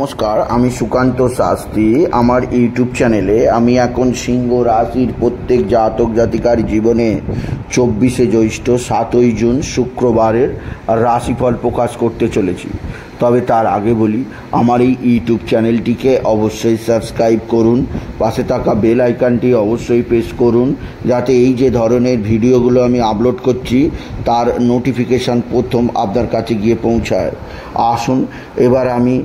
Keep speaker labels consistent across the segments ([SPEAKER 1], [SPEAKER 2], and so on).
[SPEAKER 1] নমস্কার, আমি সুকান্ত শাস্ত্রী। আমার ইউটিউব চ্যানেলে আমি এখন সিংহ রাশির প্রত্যেক জাতক জাতিকার জীবনে চব্বিশে জ্যৈষ্ঠ সাতই জুন শুক্রবারের রাশিফল প্রকাশ করতে চলেছি। তবে তার আগে বলি, আমার এই ইউটিউব চ্যানেলটিকে অবশ্যই সাবস্ক্রাইব করুন, পাশে থাকা বেল আইকনটি অবশ্যই প্রেস করুন, যাতে এই যে ধরনের ভিডিওগুলো আমি আপলোড করছি, তার নোটিফিকেশান প্রথম আপনার কাছে গিয়ে পৌঁছায়। আসুন, এবার আমি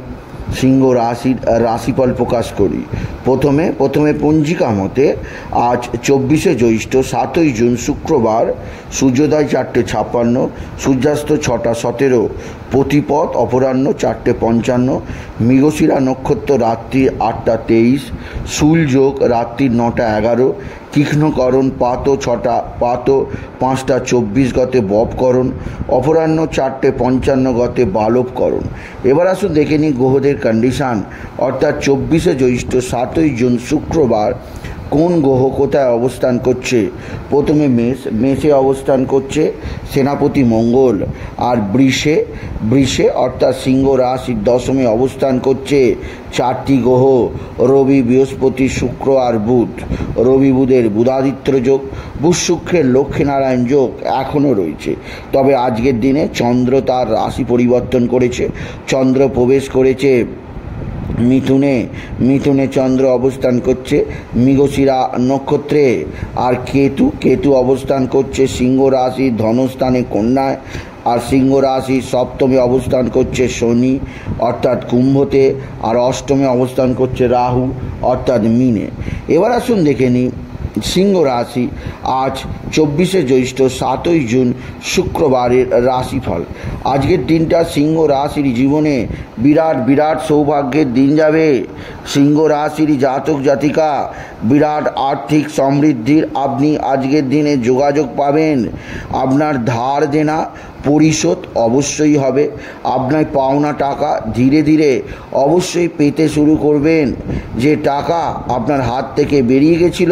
[SPEAKER 1] সিংহ রাশির রাশিফল প্রকাশ করি। প্রথমে প্রথমে পঞ্জিকা মতে আজ চব্বিশে জ্যৈষ্ঠ সাতই জুন শুক্রবার, সূর্যোদয় চারটে ছাপ্পান্ন, সূর্যাস্ত ছটা সতেরো, প্রতিপথ অপরাহ্ন চারটে পঞ্চান্ন, মৃগশিরা নক্ষত্র রাত্রি আটটা তেইশ যোগ রাত্রির নটা এগারো তীক্ষ্ণকরণ পাত ছটা, পাত পাঁচটা, চব্বিশ গতে ববকরণ অপরাহ্ন চারটে, পঞ্চান্ন গতে বালবকরণ। এবার আসুন দেখে নিই গ্রহদের কন্ডিশান অর্থাৎ চব্বিশে জ্যৈষ্ঠ সাতই জুন শুক্রবার কোন গ্রহ কোথায় অবস্থান করছে? প্রথমে মেষ, মেষে অবস্থান করছে সেনাপতি মঙ্গল, আর বৃষে বৃষে অর্থাৎ সিংহ রাশির দশমে অবস্থান করছে চারটি গ্রহ, রবি, বৃহস্পতি, শুক্র আর বুধ। রবি, বুধের বুধাদিত্য যোগ, বুধ শুক্রের লক্ষ্মীনারায়ণ যোগ এখনও রয়েছে। তবে আজকের দিনে চন্দ্র তার রাশি পরিবর্তন করেছে, চন্দ্র প্রবেশ করেছে মিথুনে মিথুনে চন্দ্র অবস্থান করছে মৃগশিরা নক্ষত্রে। আর কেতু কেতু অবস্থান করছে সিংহ রাশি, ধনস্থানে কন্যায় আর সিংহ রাশি সপ্তমে অবস্থান করছে শনি, অর্থাৎ কুম্ভতে। আর অষ্টমে অবস্থান করছে রাহু, অর্থাৎ মিনে। এবার আসুন দেখে নিই সিংহ রাশি আজ চব্বিশে জ্যৈষ্ঠ সাতই জুন শুক্রবারের রাশিফল। আজকের দিনটা সিংহ রাশির জীবনে বিরাট বিরাট সৌভাগ্যের দিন যাবে। সিংহ রাশির জাতক, জাতিকা, বিরাট আর্থিক সমৃদ্ধির আপনি আজকের দিনে যোগাযোগ পাবেন। আপনার ধার দেনা পরিশোধ অবশ্যই হবে। আপনার পাওনা টাকা ধীরে ধীরে অবশ্যই পেতে শুরু করবেন। যে টাকা আপনার হাত থেকে বেরিয়ে গেছিল,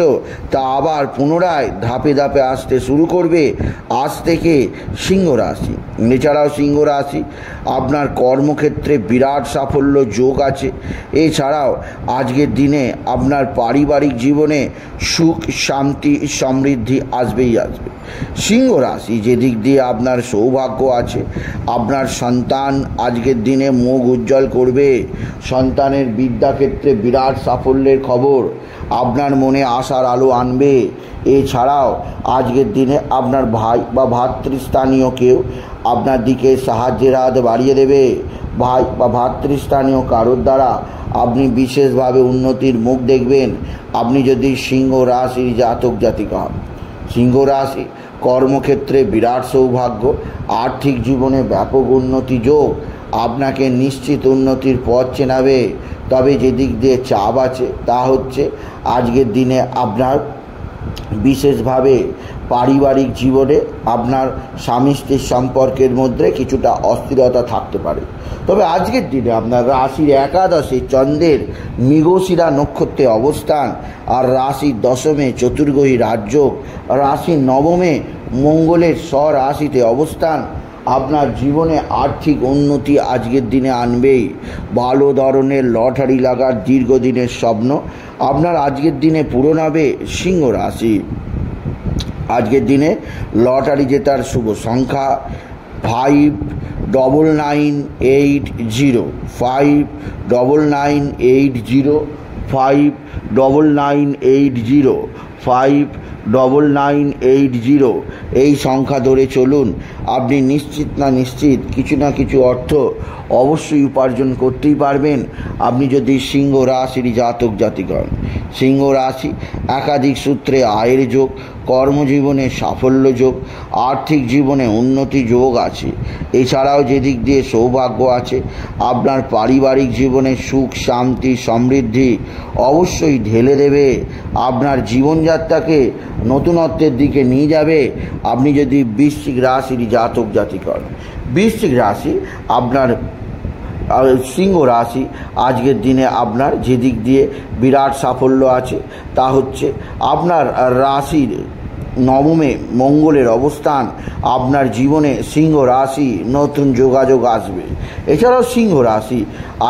[SPEAKER 1] তা আবার পুনরায় ধাপে ধাপে আসতে শুরু করবে। আজ থেকে সিংহ রাশি। এছাড়াও সিংহ রাশি, আপনার কর্মক্ষেত্রে বিরাট সাফল্য যোগ আছে। এছাড়াও আজকের দিনে আপনার পারিবারিক জীবনে সুখ, শান্তি, সমৃদ্ধি আসবেই আসবে। সিংহ রাশি, যেদিক দিয়ে আপনার সৌভাগ্য আছে। আপনার সন্তান আজকের দিনে মুখ উজ্জ্বল করবে। সন্তানের বিদ্যাক্ষেত্রে বিরাট সাফল্যের খবর। আপনার মনে আশার আলো আনবে। এছাড়াও আজকের দিনে আপনার ভাই বা ভাতৃস্থানীয় কেউ আপনার দিকে সাহায্যের হাত বাড়িয়ে দেবে। ভাই বা ভাতৃস্থানীয় কারোর দ্বারা আপনি বিশেষভাবে উন্নতির মুখ দেখবেন। আপনি যদি সিংহ রাশির জাতক জাতিকা হন, সিংহ রাশি কর্মক্ষেত্রে বিরাট সৌভাগ্য। আর্থিক জীবনে ব্যাপক উন্নতি যোগ। আপনাকে নিশ্চিত উন্নতির পথ চেনাবে। তবে যেদিক দিয়ে চাপ আছে, তা হচ্ছে আজকের দিনে আপনার বিশেষভাবে পারিবারিক জীবনে আপনার স্বামী স্ত্রীর সম্পর্কের মধ্যে কিছুটা অস্থিরতা থাকতে পারে। তবে আজকের দিনে আপনার রাশির একাদশে চন্দ্রের মৃগশিরা নক্ষত্রে অবস্থান আর রাশির দশমে চতুর্গ্রহী রাজ্য রাশির নবমে মঙ্গলের স্বরাশিতে অবস্থান, আপনার জীবনে আর্থিক উন্নতি আজকের দিনে আনবেই। ভালো ধরনের লটারি লাগার দীর্ঘদিনের স্বপ্ন আপনার আজকের দিনে পূরণ হবে সিংহ রাশি। আজকের দিনে লটারি জেতার শুভ সংখ্যা five double nine eight zero five double nine eight zero five double nine eight zero five double nine eight zero এই সংখ্যা ধরে চলুন। আপনি নিশ্চিত না নিশ্চিত, কিছু না কিছু অর্থ অবশ্যই উপার্জন করতেই পারবেন। আপনি যদি সিংহ রাশির জাতক, জাতিগণ। সিংহ রাশি একাধিক সূত্রে আয়ের যোগ, কর্মজীবনে সাফল্য যোগ, আর্থিক জীবনে উন্নতি যোগ আছে। এছাড়াও যেদিক দিয়ে সৌভাগ্য আছে, আপনার পারিবারিক জীবনে সুখ, শান্তি, সমৃদ্ধি অবশ্যই ঢেলে দেবে। আপনার জীবনযাত্রাকে নতুনত্বের দিকে নিয়ে যাবে। আপনি যদি বৃশ্চিক রাশির জাতক জাতিকর, বৃশ্চিক রাশি আপনার সিংহ রাশি, আজকের দিনে আপনার যেদিক দিয়ে বিরাট সাফল্য আছে, তা হচ্ছে আপনার রাশির নবমে মঙ্গলের অবস্থান, আপনার জীবনে সিংহ রাশি নতুন যোগাযোগ আসবে। এছাড়াও সিংহ রাশি,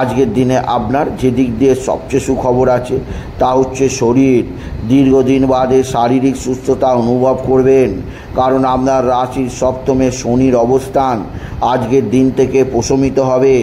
[SPEAKER 1] আজকের দিনে আপনার যে দিক দিয়ে সবচেয়ে সুখবর আছে, তা হচ্ছে শরীর। দীর্ঘদিন বাদে শারীরিক সুস্থতা অনুভব করবেন, কারণ আপনার রাশির সপ্তমে শনির অবস্থান আজকের দিন থেকে প্রশমিত হবে।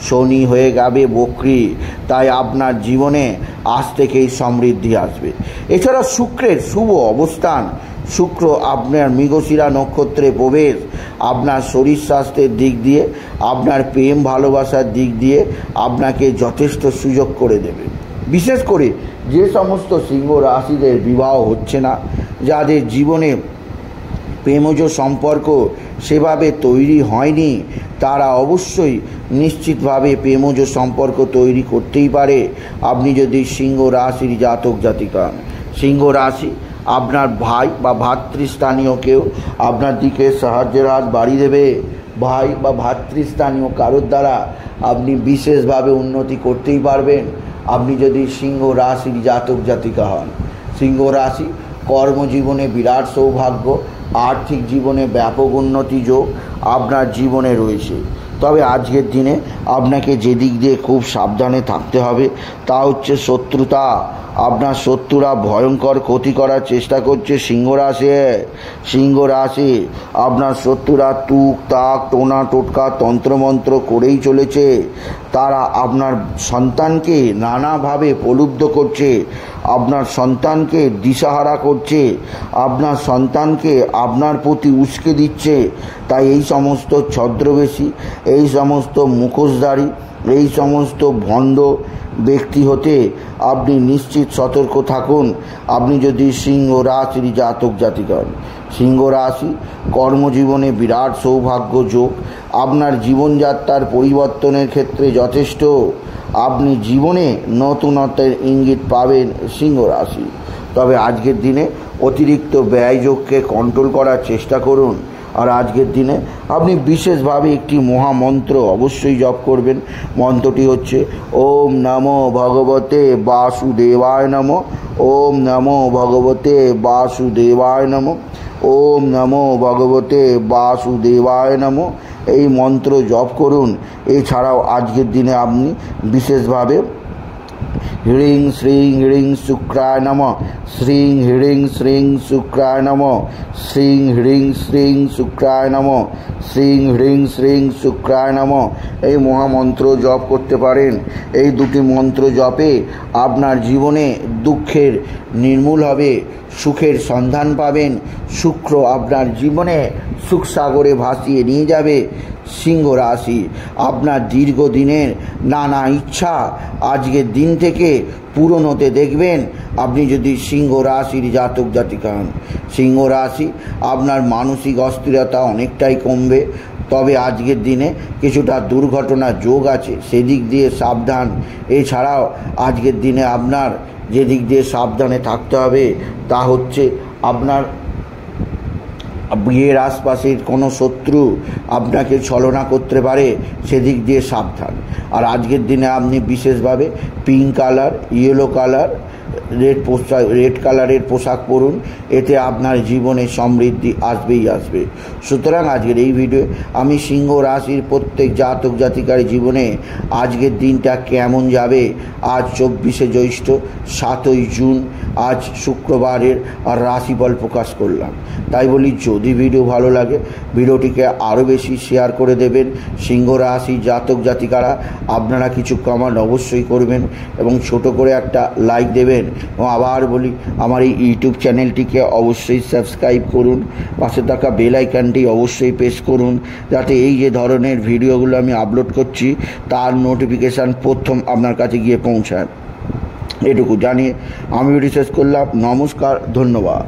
[SPEAKER 1] শনি হয়ে যাবে বকরি, তাই আপনার জীবনে আজ থেকেই সমৃদ্ধি আসবে। এছাড়া শুক্রের শুভ অবস্থান, শুক্র আপনার মৃগশিরা নক্ষত্রে প্রবেশ, আপনার শরীর স্বাস্থ্যের দিক দিয়ে, আপনার প্রেম ভালোবাসার দিক দিয়ে আপনাকে যথেষ্ট সুযোগ করে দেবে। বিশেষ করে যে সমস্ত সিংহ রাশিদের বিবাহ হচ্ছে না, যাদের জীবনে প্রেমজ সম্পর্ক সেভাবে তৈরি হয়নি। তারা অবশ্যই নিশ্চিতভাবে প্রেমজ সম্পর্ক তৈরি করতেই পারে। আপনি যদি সিংহ রাশির জাতক জাতিকা, সিংহ রাশি আপনার ভাই বা ভাতৃস্থানীয় কেউ আপনার দিকে সাহায্যের হাত বাড়িয়ে দেবে। ভাই বা ভাতৃস্থানীয় কারোর দ্বারা আপনি বিশেষভাবে উন্নতি করতেই পারবেন। আপনি যদি সিংহ রাশির জাতক জাতিকা হন, সিংহ রাশি কর্মজীবনে বিরাট সৌভাগ্য আর্থিক জীবনে ব্যাপক উন্নতি যোগ আপনার জীবনে রয়েছে। তবে আজকের দিনে আপনাকে যেদিক দিয়ে খুব সাবধানে থাকতে হবে, তা হচ্ছে শত্রুতা। আপনার শত্রুরা ভয়ঙ্কর ক্ষতি করার চেষ্টা করছে সিংহ রাশি সিংহ রাশি, আপনার শত্রুরা তুক তাক টোনা টোটকা তন্ত্রমন্ত্র করেই চলেছে। তারা আপনার সন্তানকে নানাভাবে প্রলুব্ধ করছে, আপনার সন্তানকে দিশাহারা করছে, আপনার সন্তানকে আপনার প্রতি উস্কে দিচ্ছে। তাই এই সমস্ত ছদ্রবেশী, এই সমস্ত মুখোশধারী এই সমস্ত ভণ্ড ব্যক্তি হতে আপনি নিশ্চিত সতর্ক থাকুন। আপনি যদি সিংহ রাশির জাতক জাতিকা সিংহ রাশি কর্মজীবনে বিরাট সৌভাগ্য যোগ, আপনার জীবনযাত্রার পরিবর্তনের ক্ষেত্রে যথেষ্ট। আপনি জীবনে নতুনত্বের ইঙ্গিত পাবেন সিংহ রাশি। তবে আজকের দিনে অতিরিক্ত ব্যয়যোগকে কন্ট্রোল করার চেষ্টা করুন। আর আজকের দিনে আপনি বিশেষভাবে একটি মহামন্ত্র অবশ্যই জপ করবেন। মন্ত্রটি হচ্ছে, ওম নমো ভগবতে বাসুদেবায় নম, ওম নমো ভগবতে বাসুদেবায় নম, ওম নমো ভগবতে বাসুদেবায় নম। এই মন্ত্র জপ করুন। এছাড়াও আজকের দিনে আপনি বিশেষভাবে হ্রিং শ্রিং হ্রিং শুক্রায় নম। শ্রিং হ্রিং শ্রিং শুক্রায় নম। শ্রিং হ্রিং শ্রিং শুক্রায় নম। শ্রিং হ্রিং শ্রিং শুক্রায় নম। এই মহামন্ত্র জপ করতে পারেন। এই দুটি মন্ত্র জপে আপনার জীবনে দুঃখের নির্মূল হবে, সুখের সন্ধান পাবেন। শুক্র আপনার জীবনে সুখ সাগরে ভাসিয়ে নিয়ে যাবে। সিংহ রাশি। আপনার দীর্ঘদিনের নানা ইচ্ছা আজকের দিন থেকে পূরণ হতে দেখবেন। আপনি যদি সিংহ রাশির জাতক জাতিকা হন, সিংহ রাশি আপনার মানসিক অস্থিরতা অনেকটাই কমবে। তবে আজকের দিনে কিছুটা দুর্ঘটনা যোগ আছে, সেদিক দিয়ে সাবধান। এছাড়াও আজকের দিনে আপনার যেদিক দিয়ে সাবধানে থাকতে হবে, তা হচ্ছে আপনার বিয়ের আশপাশের কোনো শত্রু আপনাকে ছলনা করতে পারে, সেদিক দিয়ে সাবধান। আর আজকের দিনে আপনি বিশেষভাবে pink colour yellow colour red পোশাক রেড কালারের পোশাক পরুন, এতে আপনার জীবনে সমৃদ্ধি আসবেই আসবে। সুতরাং আজকের এই ভিডিও আমি সিংহ রাশির প্রত্যেক জাতক জাতিকার জীবনে আজকের দিনটা কেমন যাবে, আজ চব্বিশে জ্যৈষ্ঠ সাতই জুন, আজ শুক্রবারের আর রাশিফল প্রকাশ করলাম। তাই বলি, যদি ভিডিও ভালো লাগে, ভিডিওটিকে আরও বেশি শেয়ার করে দেবেন। সিংহ রাশি জাতক জাতিকারা, আপনারা কিছু কমেন্ট অবশ্যই করবেন এবং ছোট করে একটা লাইক দেবেন। এবং আবার বলি, আমার এই ইউটিউব চ্যানেলটিকে অবশ্যই সাবস্ক্রাইব করুন। পাশে থাকা বেল আইকনটি অবশ্যই প্রেস করুন, যাতে এই যে ধরনের ভিডিওগুলো আমি আপলোড করছি, তার নোটিফিকেশান প্রথম আপনার কাছে গিয়ে পৌঁছায়। এটুকু জানিয়ে আমি শেষ করলাম, নমস্কার, ধন্যবাদ।